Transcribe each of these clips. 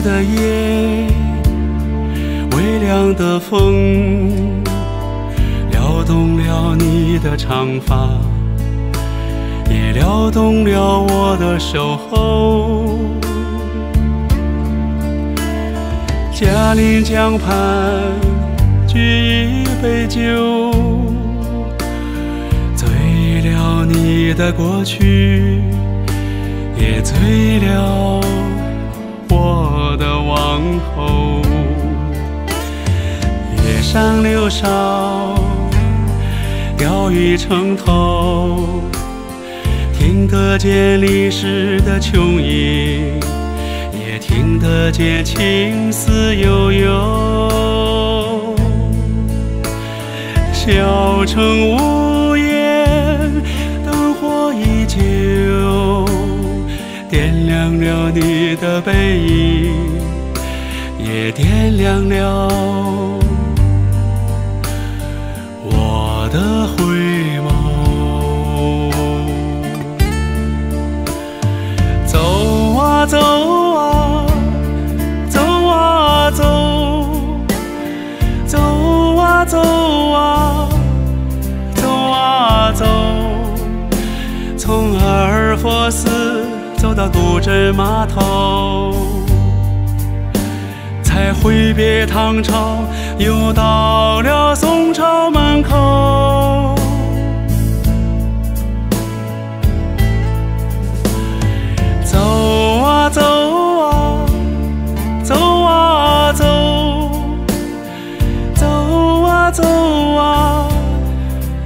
的夜，微凉的风，撩动了你的长发，也撩动了我的守候。嘉陵江畔，举一杯酒，醉了你的过去，也醉了的往后。月上柳梢，钓鱼城头，听得见历史的琼音。也听得见情思悠悠，小城无亮了我的回眸。走啊走啊。走啊，走走啊走啊，走啊走，从阿尔佛寺走到古镇码头，才挥别唐朝，又到了宋朝门口。走啊走啊。走啊，走走啊走啊，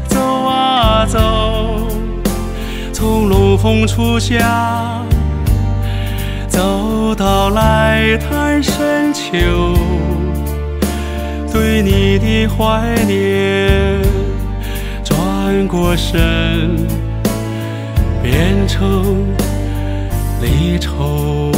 走啊走，从龙凤初夏走到来潭深秋秋，对你的怀念转过身，变成离愁。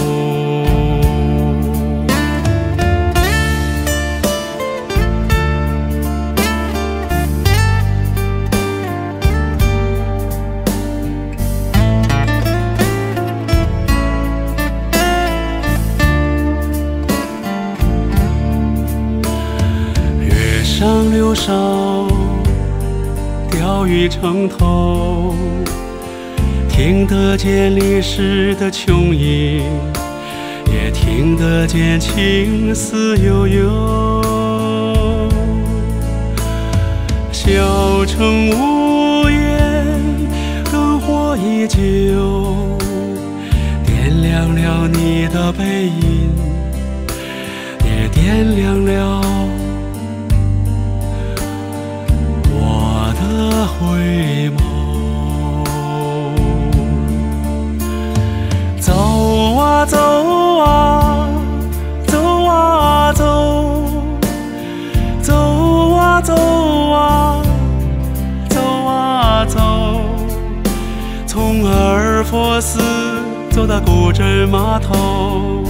柳梢，钓鱼城头，听得见历史的琼音，也听得见情思悠悠。小城屋檐，灯火依旧，点亮了你的背影，也点亮了。佛寺走到古镇码头，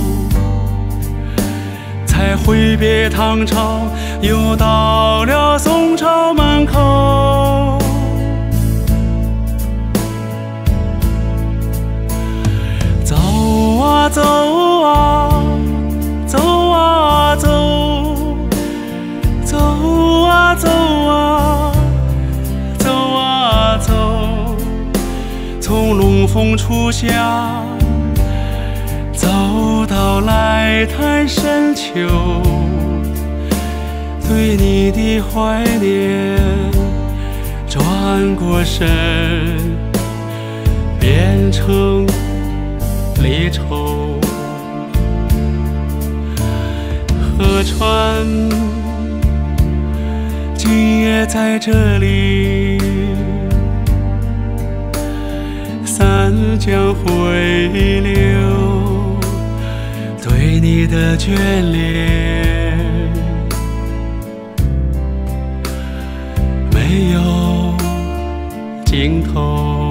才挥别唐朝，又到了宋朝门从初夏走到来台深秋，对你的怀念转过身，变成。离愁，河川今夜在这里，将汇流，对你的眷恋没有尽头。